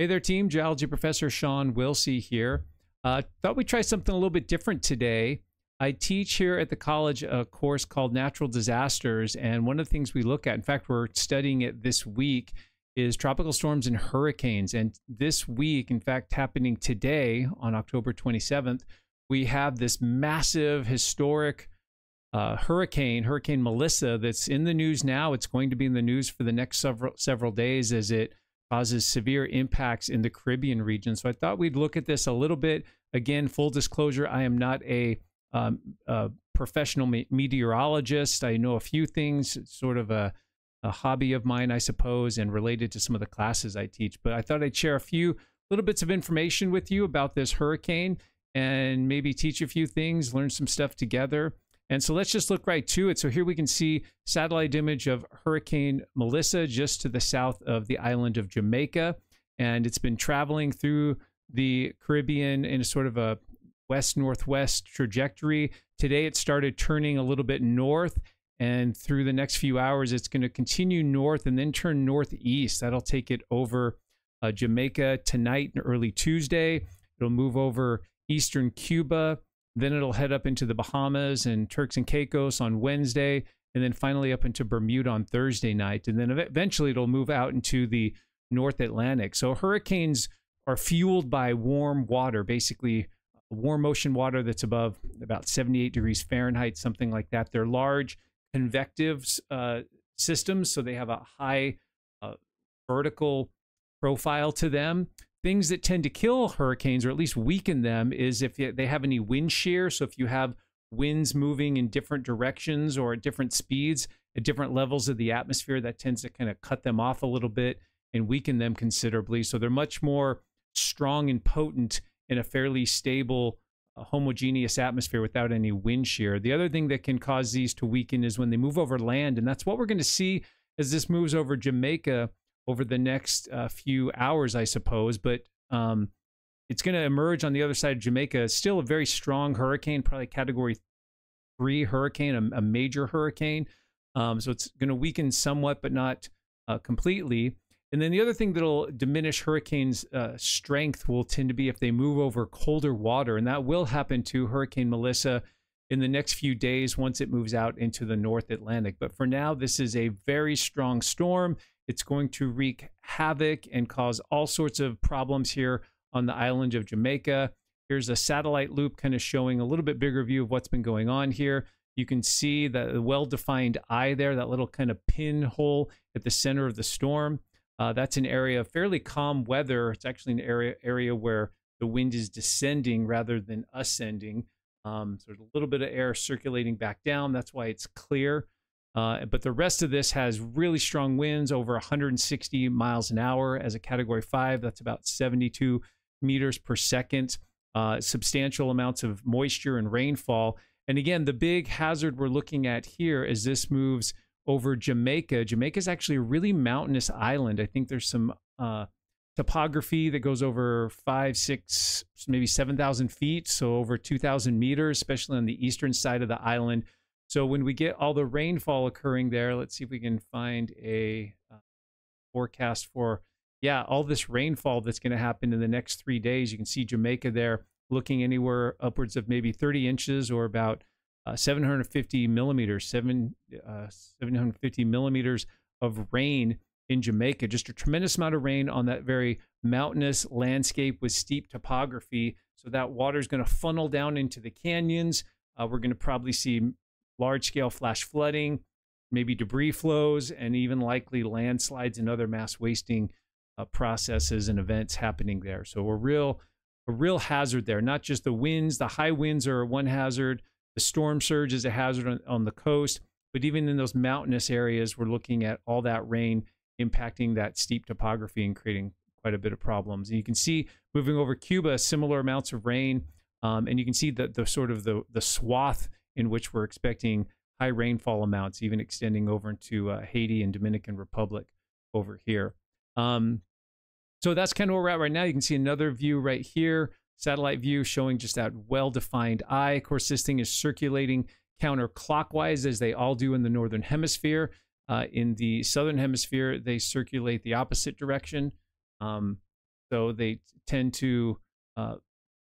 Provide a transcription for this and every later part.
Hey there, team. Geology professor Shawn Willsey here. Uh, thought we'd try something a little bit different today. I teach here at the college a course called Natural Disasters, and one of the things we look at, in fact, we're studying it this week, is tropical storms and hurricanes. And this week, in fact, happening today on October 27th, we have this massive historic uh, hurricane, Hurricane Melissa, that's in the news now. It's going to be in the news for the next several several days as it causes severe impacts in the Caribbean region. So I thought we'd look at this a little bit. Again, full disclosure, I am not a, um, a professional me- meteorologist. I know a few things, it's sort of a, a hobby of mine, I suppose, and related to some of the classes I teach. But I thought I'd share a few little bits of information with you about this hurricane and maybe teach a few things, learn some stuff together. And so let's just look right to it. So here we can see satellite image of Hurricane Melissa just to the south of the island of Jamaica. And it's been traveling through the Caribbean in a sort of a west northwest trajectory. Today it started turning a little bit north. And through the next few hours, it's going to continue north and then turn northeast. That'll take it over uh, Jamaica tonight and early Tuesday. It'll move over eastern Cuba then it'll head up into the Bahamas and Turks and Caicos on Wednesday, and then finally up into Bermuda on Thursday night. And then eventually it'll move out into the North Atlantic. So hurricanes are fueled by warm water, basically warm ocean water that's above about 78 degrees Fahrenheit, something like that. They're large convective uh, systems, so they have a high uh, vertical profile to them things that tend to kill hurricanes or at least weaken them is if they have any wind shear. So if you have winds moving in different directions or at different speeds at different levels of the atmosphere, that tends to kind of cut them off a little bit and weaken them considerably. So they're much more strong and potent in a fairly stable, uh, homogeneous atmosphere without any wind shear. The other thing that can cause these to weaken is when they move over land. And that's what we're going to see as this moves over Jamaica over the next uh, few hours, I suppose. But um, it's going to emerge on the other side of Jamaica. Still a very strong hurricane, probably category three hurricane, a, a major hurricane. Um, so it's going to weaken somewhat, but not uh, completely. And then the other thing that'll diminish hurricanes' uh, strength will tend to be if they move over colder water. And that will happen to Hurricane Melissa in the next few days once it moves out into the North Atlantic. But for now, this is a very strong storm. It's going to wreak havoc and cause all sorts of problems here on the island of Jamaica. Here's a satellite loop kind of showing a little bit bigger view of what's been going on here. You can see the well-defined eye there, that little kind of pinhole at the center of the storm. Uh, that's an area of fairly calm weather. It's actually an area area where the wind is descending rather than ascending. Um, so there's a little bit of air circulating back down. That's why it's clear. Uh, but the rest of this has really strong winds over 160 miles an hour as a category five. That's about 72 meters per second. Uh, substantial amounts of moisture and rainfall. And again, the big hazard we're looking at here as this moves over Jamaica. Jamaica is actually a really mountainous island. I think there's some uh, topography that goes over five, six, maybe 7,000 feet. So over 2,000 meters, especially on the eastern side of the island. So when we get all the rainfall occurring there, let's see if we can find a uh, forecast for, yeah, all this rainfall that's going to happen in the next three days. You can see Jamaica there looking anywhere upwards of maybe 30 inches or about uh, 750 millimeters, seven, uh, 750 millimeters of rain in Jamaica. Just a tremendous amount of rain on that very mountainous landscape with steep topography. So that water is going to funnel down into the canyons. Uh, we're going to probably see large scale flash flooding, maybe debris flows, and even likely landslides and other mass wasting uh, processes and events happening there. So a real a real hazard there. Not just the winds, the high winds are one hazard. The storm surge is a hazard on, on the coast, but even in those mountainous areas, we're looking at all that rain impacting that steep topography and creating quite a bit of problems. And you can see moving over Cuba, similar amounts of rain, um, and you can see the the sort of the the swath in which we're expecting high rainfall amounts, even extending over into uh, Haiti and Dominican Republic over here. Um, so that's kind of where we're at right now. You can see another view right here, satellite view showing just that well-defined eye. Of course, this thing is circulating counterclockwise as they all do in the northern hemisphere. Uh, in the southern hemisphere, they circulate the opposite direction. Um, So they tend to uh,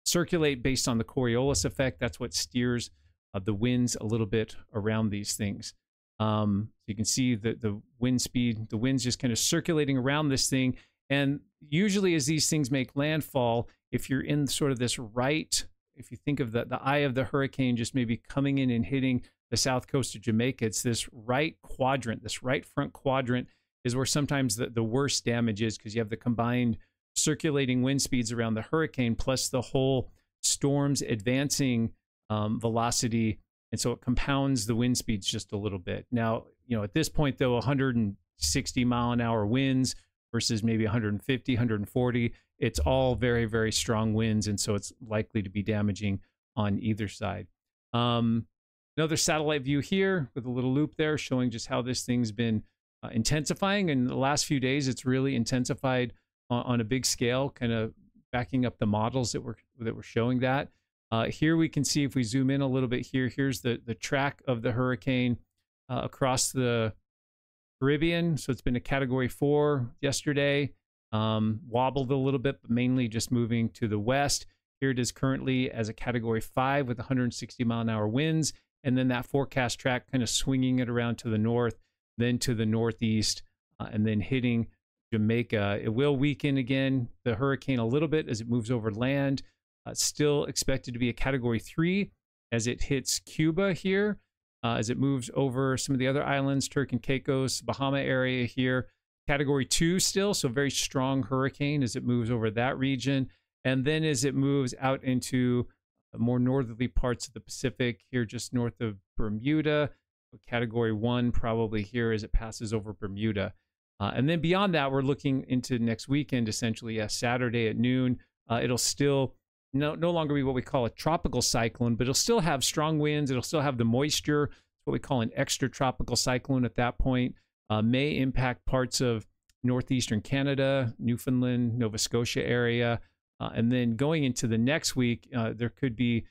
circulate based on the Coriolis effect. That's what steers uh, the winds a little bit around these things. Um, you can see that the wind speed, the wind's just kind of circulating around this thing. And usually, as these things make landfall, if you're in sort of this right, if you think of the, the eye of the hurricane just maybe coming in and hitting the south coast of Jamaica, it's this right quadrant, this right front quadrant is where sometimes the, the worst damage is because you have the combined circulating wind speeds around the hurricane plus the whole storm's advancing um, velocity. And so it compounds the wind speeds just a little bit. Now, you know, at this point, though, 160 mile an hour winds versus maybe 150, 140, it's all very, very strong winds. And so it's likely to be damaging on either side. Um, another satellite view here with a little loop there showing just how this thing's been uh, intensifying. In the last few days, it's really intensified on, on a big scale, kind of backing up the models that were that were showing that. Uh, here we can see if we zoom in a little bit here, here's the, the track of the hurricane uh, across the Caribbean. So it's been a category four yesterday, um, wobbled a little bit, but mainly just moving to the west. Here it is currently as a category five with 160 mile an hour winds. And then that forecast track kind of swinging it around to the north, then to the northeast, uh, and then hitting Jamaica. It will weaken again, the hurricane, a little bit as it moves over land. Uh, still expected to be a category three as it hits Cuba here, uh, as it moves over some of the other islands, Turk and Caicos, Bahama area here. Category two still, so very strong hurricane as it moves over that region. And then as it moves out into more northerly parts of the Pacific, here just north of Bermuda, category one probably here as it passes over Bermuda. Uh, and then beyond that, we're looking into next weekend, essentially, yes, Saturday at noon. Uh, it'll still no, no longer be what we call a tropical cyclone, but it'll still have strong winds. It'll still have the moisture. What we call an extratropical cyclone at that point. Uh, may impact parts of northeastern Canada, Newfoundland, Nova Scotia area. Uh, and then going into the next week, uh, there could be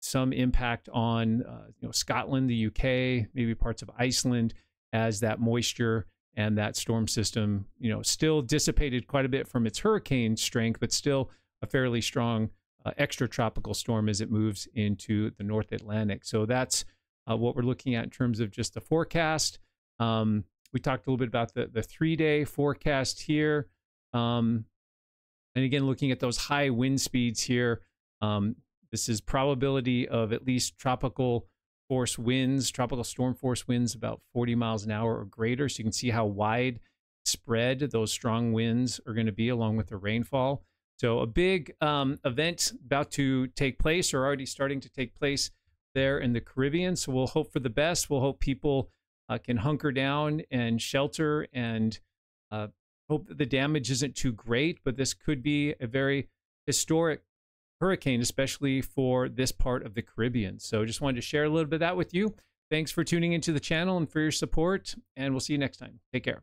some impact on uh, you know Scotland, the UK, maybe parts of Iceland as that moisture and that storm system, you know, still dissipated quite a bit from its hurricane strength, but still a fairly strong uh, extratropical storm as it moves into the North Atlantic. So that's uh, what we're looking at in terms of just the forecast. Um, we talked a little bit about the, the three day forecast here. Um, and again, looking at those high wind speeds here, um, this is probability of at least tropical force winds, tropical storm force winds about 40 miles an hour or greater. So you can see how wide spread those strong winds are going to be along with the rainfall. So a big um, event about to take place or already starting to take place there in the Caribbean. So we'll hope for the best. We'll hope people uh, can hunker down and shelter and uh, hope that the damage isn't too great. But this could be a very historic hurricane, especially for this part of the Caribbean. So just wanted to share a little bit of that with you. Thanks for tuning into the channel and for your support, and we'll see you next time. Take care.